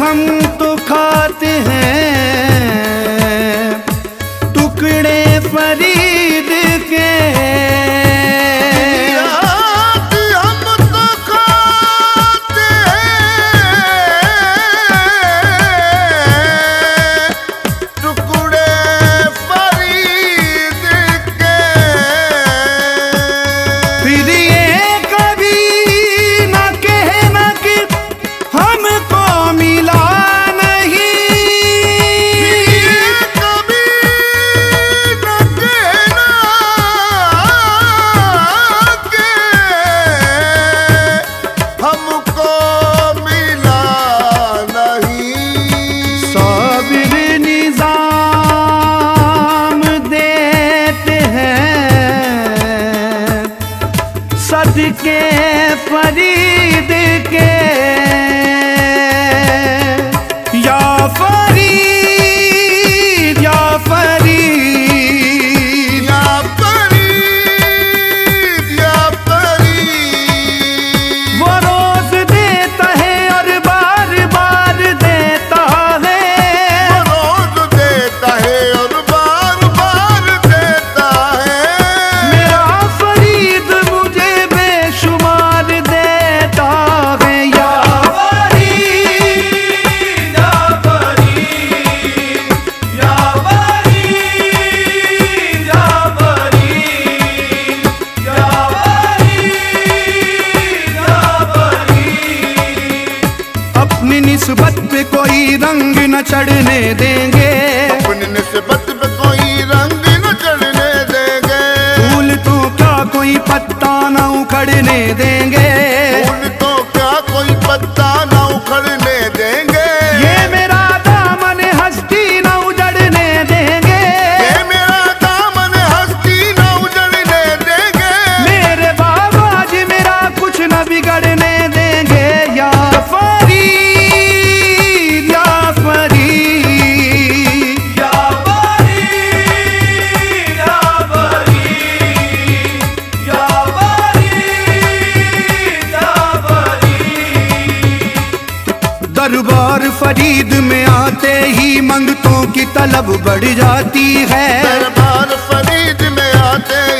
हम तो खाते हैं। के फरीद के पत्ता ना उखड़ने देंगे। मंगतों की तलब बढ़ जाती है। दरबार फरीद में आते